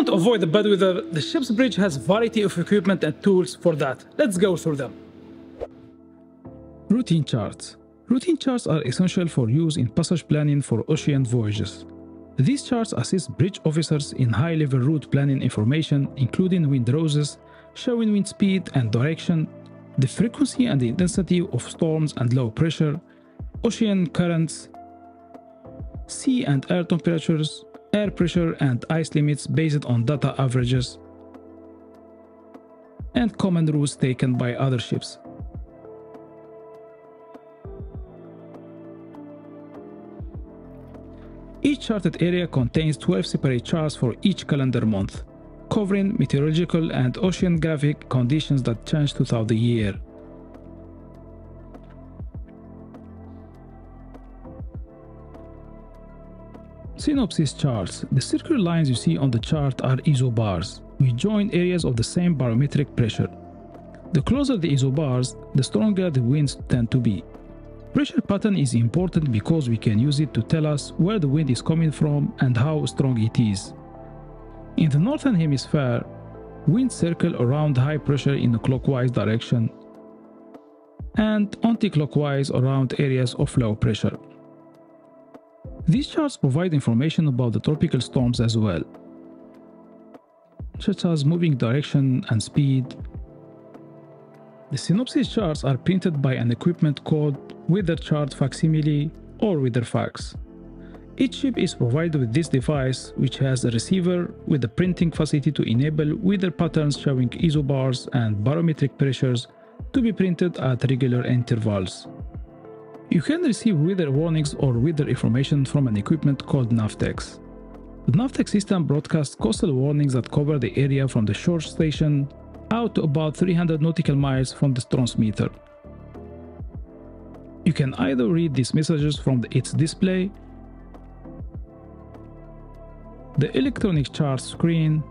want to avoid the bad weather, the ship's bridge has variety of equipment and tools for that. Let's go through them. Routeing charts. Routeing charts are essential for use in passage planning for ocean voyages. These charts assist bridge officers in high-level route planning information, including wind roses, showing wind speed and direction, the frequency and the intensity of storms and low pressure, ocean currents, sea and air temperatures, air pressure and ice limits based on data averages, and common routes taken by other ships. Each charted area contains 12 separate charts for each calendar month, covering meteorological and oceanographic conditions that change throughout the year. Synopsis charts. The circular lines you see on the chart are isobars, which join areas of the same barometric pressure. The closer the isobars, the stronger the winds tend to be. Pressure pattern is important because we can use it to tell us where the wind is coming from and how strong it is. In the northern hemisphere, winds circle around high pressure in a clockwise direction and anti-clockwise around areas of low pressure. These charts provide information about the tropical storms as well, such as moving direction and speed, the synopsis charts are printed by an equipment called Weather Chart Facsimile or WeatherFax. Each ship is provided with this device, which has a receiver with a printing facility to enable weather patterns showing isobars and barometric pressures to be printed at regular intervals. You can receive weather warnings or weather information from an equipment called Navtex. The Navtex system broadcasts coastal warnings that cover the area from the shore station out to about 300 nautical miles from the transmitter. You can either read these messages from its display, the electronic chart screen,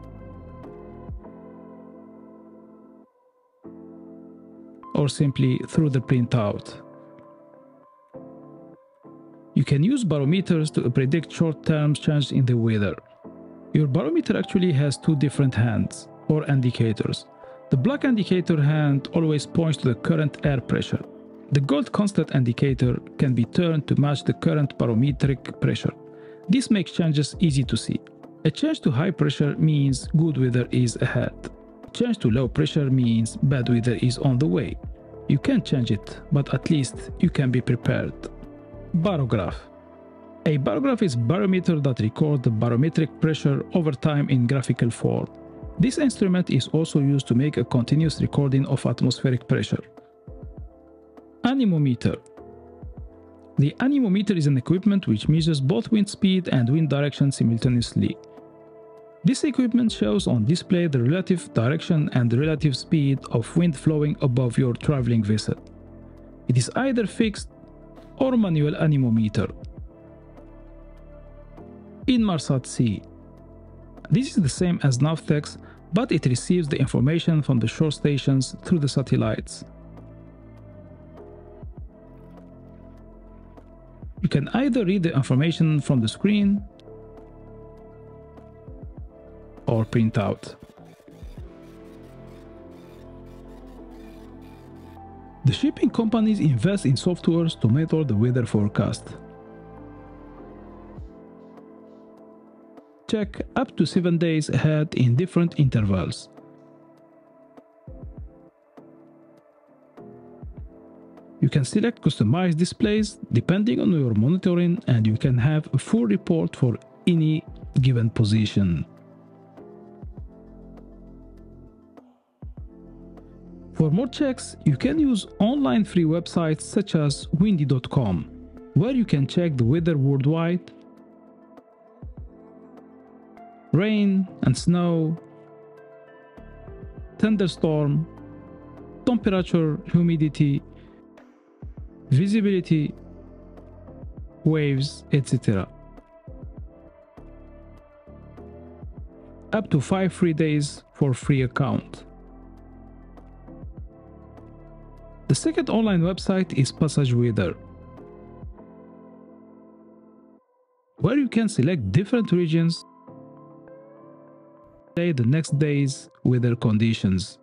or simply through the printout. You can use barometers to predict short-term changes in the weather. Your barometer actually has two different hands, or indicators. The black indicator hand always points to the current air pressure. The gold constant indicator can be turned to match the current barometric pressure. This makes changes easy to see. A change to high pressure means good weather is ahead. Change to low pressure means bad weather is on the way. You can change it, but at least you can be prepared. Barograph A barograph is a barometer that records the barometric pressure over time in graphical form. This instrument is also used to make a continuous recording of atmospheric pressure. Anemometer The anemometer is an equipment which measures both wind speed and wind direction simultaneously. This equipment shows on display the relative direction and relative speed of wind flowing above your traveling vessel. It is either fixed or manual anemometer. Inmarsat C This is the same as Navtex but it receives the information from the shore stations through the satellites. You can either read the information from the screen or print out. The shipping companies invest in softwares to monitor the weather forecast. check up to 7 days ahead in different intervals. You can select customized displays depending on your monitoring and you can have a full report for any given position. For more checks, you can use online free websites such as windy.com, where you can check the weather worldwide rain and snow, thunderstorm, temperature, humidity, visibility, waves, etc. Up to 5 free days for free account. The second online website is Passage Weather, where you can select different regions the next day's weather conditions.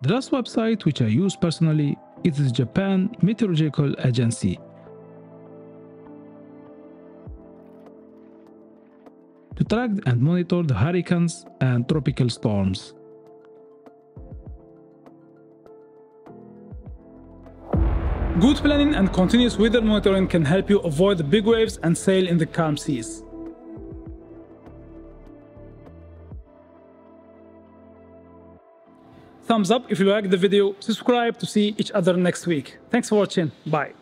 The last website which I use personally is the Japan Meteorological Agency. to track and monitor the hurricanes and tropical storms. Good planning and continuous weather monitoring can help you avoid the big waves and sail in the calm seas. Thumbs up if you liked the video, subscribe to see each other next week. Thanks for watching, bye.